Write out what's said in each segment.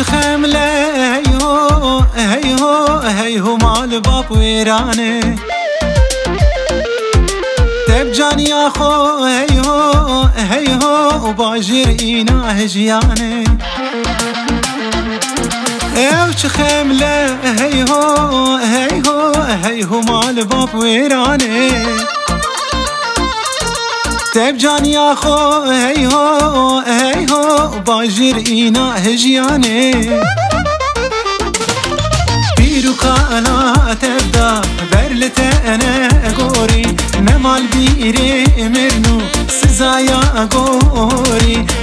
خمله هيهو هيهو هيهو مال باب ويرانه. تب جاني اخو هيهو هيهو وباجر اينا هجيانه اوش خمله هيهو هيهو هيهو مال باب ويرانه. تب جاني اخو هيهو هيهو باجر اينا هجيانه بيرو كانا تبدا برلت أنا اقوري نمال بيري مرنو سزايا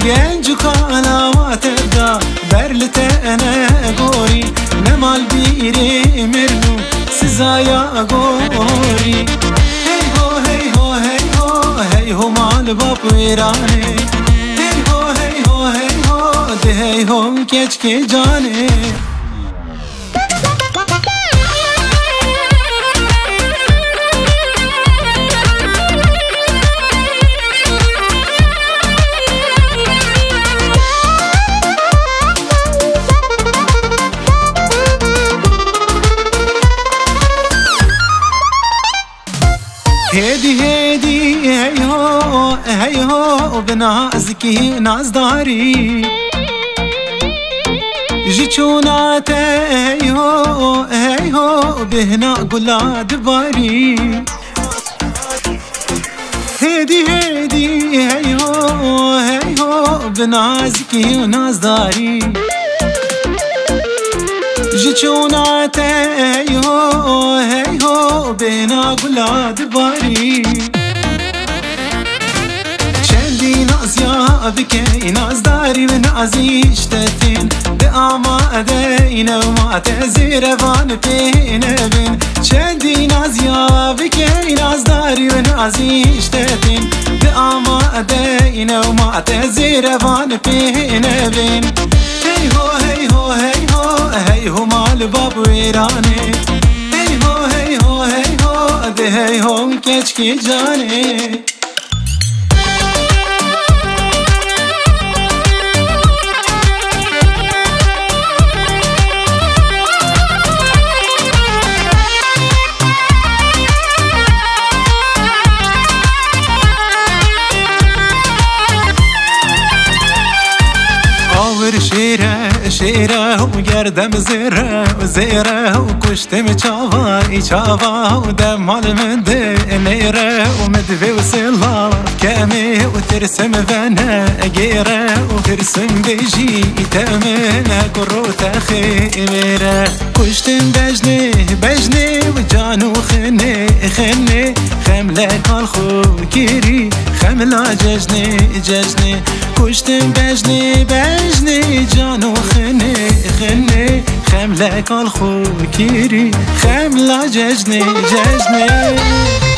بينجو كانا ما تبدا برلت أنا اقوري نمال بيري مرنو سزايا اقوري هو مال باب ويرانه هي هو هي هو هي هو ده هي هو كيچ هيدي هيدي هي هو هي هو بنازكي نازداري داري هي هو هي هو بهنا قلاد باري هيدي هيدي هي هو هي هو بنازكي نازداري جيتشونات هي هو هي هو بينا قلاد باري شندي ناز يا بكي ناز داري من عزيش تتين بأما أدينا وما تزير فان بين بين شندي ناز يا بكي ناز داري من عزيش تتين بأما أدينا وما تزير فان بين بين هي هو هي هو هي هو هي هو مال باب ويرانه هي هو هي هو هي هو ده هي هو شیره و گردم زیره و زیره و کشتم چاوا ای چاوا و دم مال من ده نیره. و مدوی و سلا کمی و ترسم ونه گیره و ترسم بیجی تمنه کرو تخی میره. کشتم بجنه بجنه و جانو خنه خنه خمله کال خو کیری خملا ججنه ججنه کشتم بجنه بجنه جانو خنه خنه خمله کال خو کیری خملا ججنه ججنه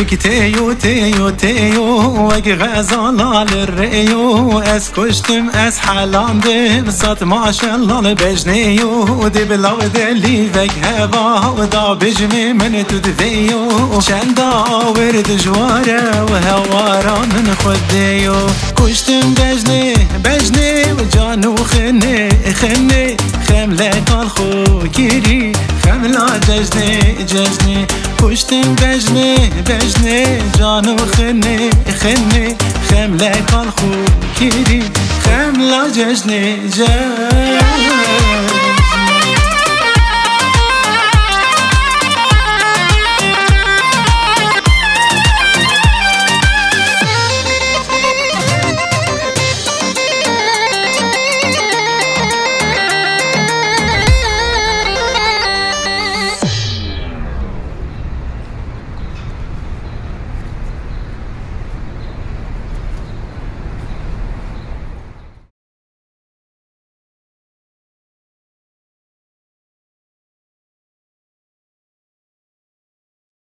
وك تيو تيو وك غزال على الريو اس كشتم اس حلاندم صات ما شاء الله لبجنيو دي بلا ودلي فك هوا ودا بجمي من تدفيو شندا ورد جوارة وهوارا من خديو كشتم بجني بجني وجانو خني خني خملة الخو كيري خملة ججني ججني کشتیم بجنه بجنه جانو خنه خنه خمله کال خوب کیری خملا ججنه ججنه